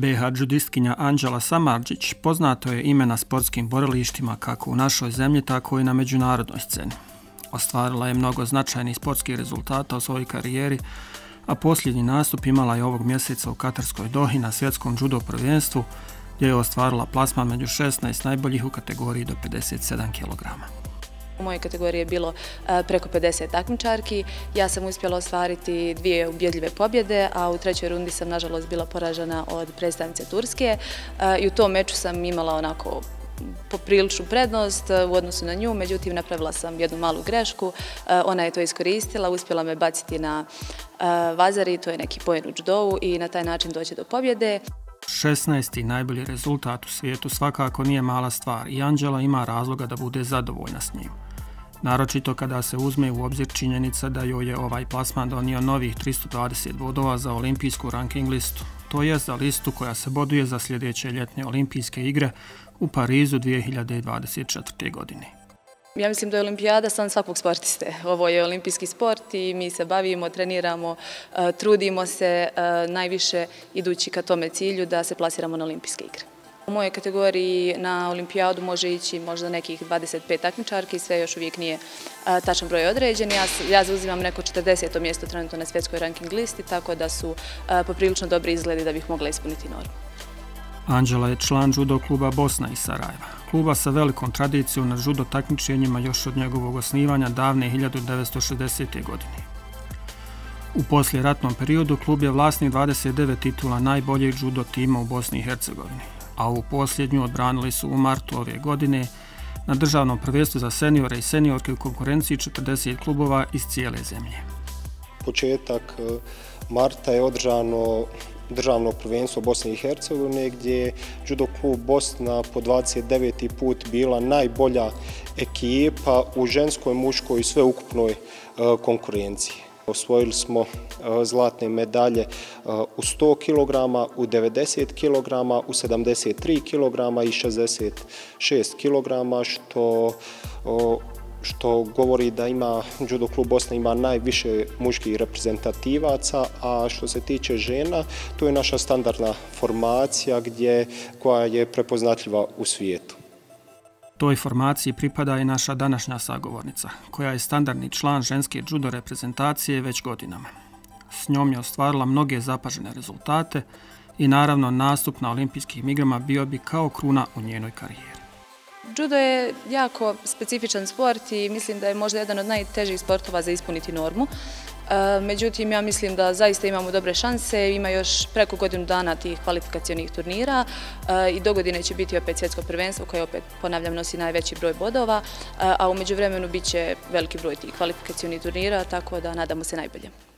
BH judistkinja Anđela Samarđić poznato je ime na sportskim borilištima kako u našoj zemlji, tako i na međunarodnoj sceni. Ostvarila je mnogo značajnih sportskih rezultata u svojoj karijeri, a posljednji nastup imala je ovog mjeseca u Katarskoj Dohi na svjetskom judo prvenstvu, gdje je ostvarila plasman među 16 najboljih u kategoriji do 57 kg. U mojoj kategoriji je bilo e, preko 50 takmičarki. Ja sam uspjela ostvariti dvije ubjedljive pobjede, a u trećoj rundi sam nažalost bila poražena od predstavnice Turske. E, I u tom meču sam imala onako popriličnu prednost e, u odnosu na nju, međutim napravila sam jednu malu grešku. Ona je to iskoristila, uspjela me baciti na vazari, to je neki pojen u judovu i na taj način doći do pobjede. 16. najbolji rezultat u svijetu svakako nije mala stvar i Anđela ima razloga da bude zadovoljna s njim naročito kada se uzme u obzir činjenica da joj je ovaj plasman donio novih 320 bodova za olimpijsku ranking listu, to je za listu koja se boduje za sljedeće ljetne olimpijske igre u Parizu 2024. godine. Ja mislim da je olimpijada san svakog sportiste. Ovo je olimpijski sport i mi se bavimo, treniramo, e, trudimo se e, najviše idući ka tome cilju da se plasiramo na olimpijske igre. U mojoj kategoriji na olimpijadu može ići možda nekih 25 takmičarki, sve još uvijek nije e, tačan broj određen. Ja zauzimam neko 40. mjesto trenutno na svjetskoj ranking listi, tako da su poprilično dobri izgledi da bih mogla ispuniti normu. Anđela je član judo kluba Bosna i Sarajeva. Kluba sa velikom tradicijom na judo takmičenjima još od njegovog osnivanja davne 1960. godine. U posljeratnom periodu klub je vlasnik 29 titula najboljeg judo tima u Bosni i Hercegovini a u posljednju odbranili su u martu ove godine na državnom prvenstvu za seniore i seniorke u konkurenciji 40 klubova iz cijele zemlje. Početak eh, marta je održano državno prvenstvo Bosne i Hercegovine gdje je judo klub Bosna po 29. put bila najbolja ekipa u ženskoj, muškoj i sveukupnoj e, konkurenciji. Osvojili smo e, zlatne medalje e, u 100 kg, u 90 kg, u 73 kg i 66 kg, što što govori da ima judo klub Bosna ima najviše muških reprezentativaca, a što se tiče žena, to je naša standardna formacija gdje koja je prepoznatljiva u svijetu. Toj formaciji pripada i naša današnja sagovornica, koja je standardni član ženske judo reprezentacije već godinama. S njom je ostvarila mnoge zapažene rezultate i naravno nastup na olimpijskim igrama bio bi kao kruna u njenoj karijeri. Judo je jako specifičan sport i mislim da je možda jedan od najtežih sportova za ispuniti normu. E, međutim, ja mislim da zaista imamo dobre šanse, ima još preko godinu dana tih kvalifikacijonih turnira e, i do godine će biti opet svjetsko prvenstvo koje opet, ponavljam, nosi najveći broj bodova, e, a umeđu vremenu bit će veliki broj tih kvalifikacijonih turnira, tako da nadamo se najbolje.